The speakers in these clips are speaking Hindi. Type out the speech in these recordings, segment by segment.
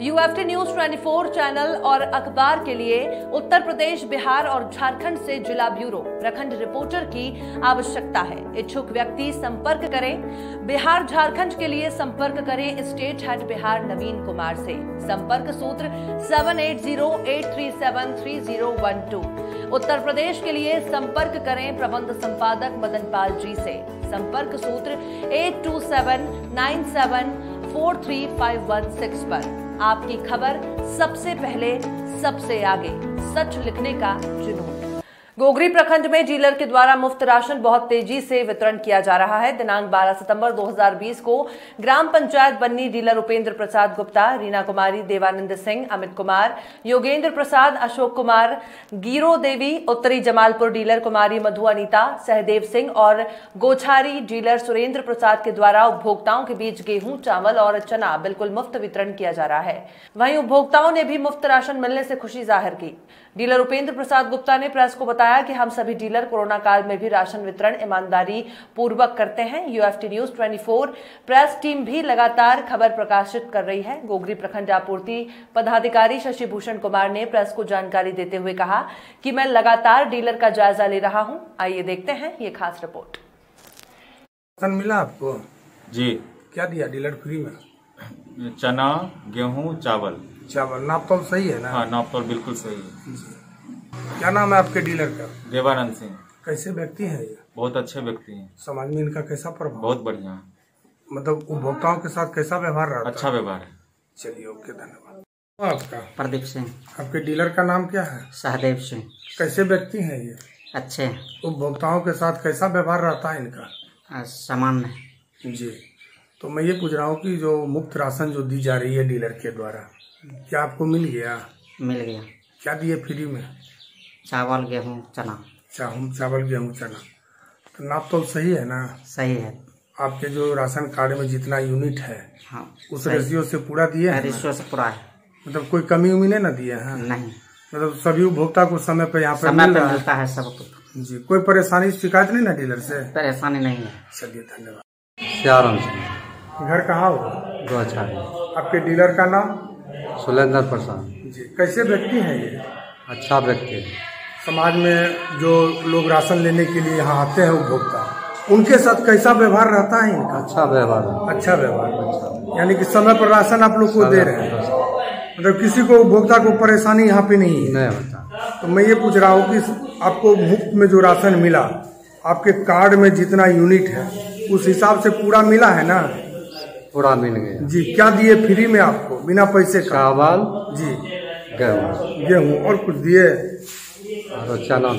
यूएफटी न्यूज़ 24 चैनल और अखबार के लिए उत्तर प्रदेश, बिहार और झारखंड से जिला ब्यूरो। प्रखंड रिपोर्टर की आवश्यकता है। इच्छुक व्यक्ति संपर्क करें। बिहार, झारखंड के लिए संपर्क करें स्टेट हेड बिहार नवीन कुमार से। संपर्क सूत्र seven eight zero eight three seven three zero one two Uttar Pradesh के लिए संपर्क करें प्रबंध संपादक मदन पाल जी से। संपर्क सूत्र eight two seven nine seven four three five one six पर। आपकी खबर सबसे पहले सबसे आगे सच लिखने का जुनून। गोगरी प्रखंड में डीलर के द्वारा मुफ़्त राशन बहुत तेज़ी से वितरण किया जा रहा है। दिनांक 12 सितंबर 2020 को ग्राम पंचायत बन्नी डीलर उपेंद्र प्रसाद गुप्ता, रीना कुमारी, देवानंद सिंह, अमित कुमार, योगेंद्र प्रसाद, अशोक कुमार, गिरो देवी, उत्तरी जमालपुर डीलर कुमारी, मधु अनिता, सहदेव सिंह और गोछारी डीलर सुरेंद्र प्रसाद के द्वारा उपभोक्ताओं के बीच गेहूँ, चावल और चना बिल्कुल मुफ़्त वितरण किया जा रहा है। वहीं उपभोक्ताओं ने भी मुफ़्त राशन मिलने से खुशी ज़ाहिर की। डीलर उपेंद्र प्रसाद गुप्ता ने प्रेस को बताया कि हम सभी डीलर कोरोना काल में भी राशन वितरण ईमानदारी पूर्वक करते हैं। यूएफटी न्यूज़ 24 प्रेस टीम भी लगातार खबर प्रकाशित कर रही है। गोगरी प्रखंड आपूर्ति पदाधिकारी शशि भूषण कुमार ने प्रेस को जानकारी देते हुए कहा कि मैं लगातार डीलर का जायजा ले रहा हूँ। आइए देखते हैं ये खास रिपोर्ट मिला आपको? जी। क्या दिया डीलर फ्री में? चना गेहूँ चावल। चावल। नाप तो सही है ना? हाँ नाप तौल बिल्कुल सही है। क्या नाम है आपके डीलर का? देवानंद सिंह। कैसे व्यक्ति है ये? बहुत अच्छे व्यक्ति हैं। समाज में इनका कैसा प्रभाव? बहुत बढ़िया मतलब उपभोक्ताओं के साथ कैसा व्यवहार रहता अच्छा व्यवहार है। चलिए ओके धन्यवाद। आपका? प्रदीप सिंह। आपके डीलर का नाम क्या है? सहदेव सिंह। कैसे व्यक्ति हैं ये? अच्छे उपभोक्ताओं के साथ कैसा व्यवहार रहता है इनका? सामान्य जी। तो मैं ये पूछ रहा हूँ कि जो मुफ़्त राशन जो दी जा रही है डीलर के द्वारा क्या आपको मिल गया? मिल गया। क्या दिए फ्री में? चावल गेहूँ चना। चाहूँ चावल गेहूँ चना। तो नाप तो सही है ना? सही है। आपके जो राशन कार्ड में जितना यूनिट है हाँ उस रेशियो से पूरा दिए हैं ना? रिश्व से पूरा है। मतलब कोई कमी उमी नहीं ना दिए हैं नहीं। मतलब सभी उपभोक्ता को समय पे यहाँ पे समय मिल पे रहा मिलता है सब कुछ। जी कोई परेशानी शिकायत नहीं ना डीलर से? परेशानी नहीं है। चलिए धन्यवाद। घर कहाँ होगा गौछारी आपके डीलर का नाम? सुलेंद्र प्रसाद। जी कैसे व्यक्ति है ये? अच्छा व्यक्ति है। समाज में जो लोग राशन लेने के लिए यहाँ आते हैं उपभोक्ता उनके साथ कैसा व्यवहार रहता है इनका? अच्छा व्यवहार अच्छा व्यवहार। यानी कि समय पर राशन आप लोग को दे रहे हैं। मतलब किसी को उपभोक्ता को परेशानी यहाँ पे नहीं है। नहीं होता। तो मैं ये पूछ रहा हूँ कि आपको मुफ़्त में जो राशन मिला आपके कार्ड में जितना यूनिट है उस हिसाब से पूरा मिला है ना? पूरा मिल गया। जी क्या दिए फ्री में आपको बिना पैसे का? चावल जी। गेहूँ। गेहूँ और कुछ दिए? और चना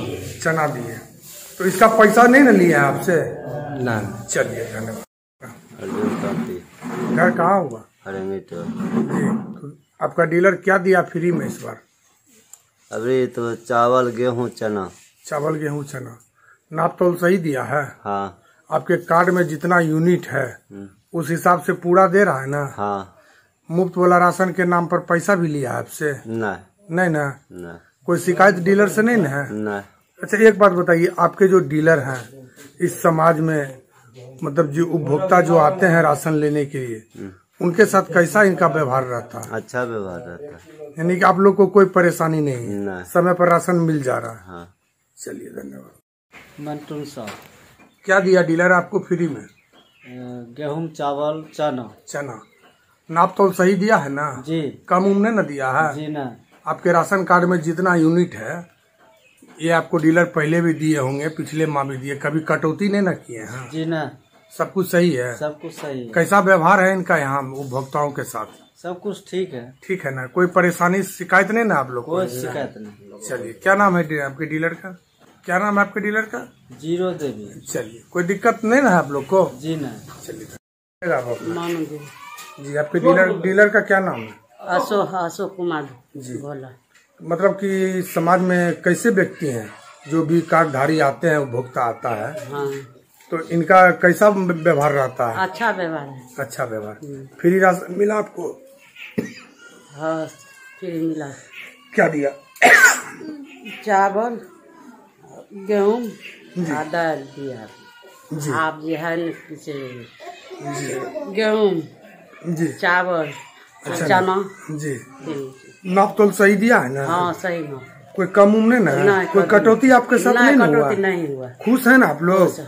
चना दिए तो इसका पैसा नहीं ना लिया आपसे? नहीं चलिए धन्यवाद। घर कहाँ हुआ? हरे मित्र तो। आपका डीलर क्या दिया फ्री में इस बार? अभी तो चावल गेहूँ चना। चावल गेहूँ चना। नाप तोल सही दिया है? हाँ। आपके कार्ड में जितना यूनिट है उस हिसाब से पूरा दे रहा है ना? हाँ। मुफ़्त वाला राशन के नाम पर पैसा भी लिया है आपसे? न। नहीं ना? न। कोई शिकायत डीलर से नहीं ना है? अच्छा एक बात बताइए आपके जो डीलर हैं इस समाज में मतलब जो उपभोक्ता जो आते हैं राशन लेने के लिए उनके साथ कैसा इनका व्यवहार रहता? है अच्छा व्यवहार रहता है। यानी कि आप लोग को कोई परेशानी नहीं है? नहीं। समय पर राशन मिल जा रहा है। हाँ। चलिए धन्यवाद। मंटून साहब। क्या दिया डीलर आपको फ्री में? गेहूँ चावल चना। चना। नाप तो सही दिया है ना? जी। कम उमने न दिया है? जी ना। आपके राशन कार्ड में जितना यूनिट है ये आपको डीलर पहले भी दिए होंगे पिछले माह भी दिए कभी कटौती नहीं ना किए हैं? जी ना। सब कुछ सही है। सब कुछ सही है। कैसा व्यवहार है इनका यहाँ उपभोक्ताओं के साथ? सब कुछ ठीक है। ठीक है ना? कोई परेशानी शिकायत नहीं ना आप लोग कोई शिकायत नहीं चलिए क्या नाम है आपके डीलर का? क्या नाम है आपके डीलर का? ज़ीरो देवी। चलिए कोई दिक्कत नहीं ना आप लोग को? जी ना। चलिए जी आपके डीलर डीलर का क्या नाम है? अशोक अशोक कुमार जी। बोला। मतलब कि समाज में कैसे व्यक्ति हैं? जो भी कार्डधारी आते हैं उपभोक्ता आता है हाँ। तो इनका कैसा व्यवहार रहता है? अच्छा व्यवहार है। अच्छा व्यवहार। फ्री राशन मिला आपको? हाँ फिर मिला। क्या दिया? चावल गेहूँ दाल दिया। जी। आप जो। है गेहूँ जी। चावल। अच्छा चना जी। फिर नाप तोल सही दिया है ना? हाँ सही कोई कम उम्र नहीं ना? कोई कटौती आपके साथ नहीं नहीं ना हुआ? नहीं हुआ। खुश है ना आप लोग?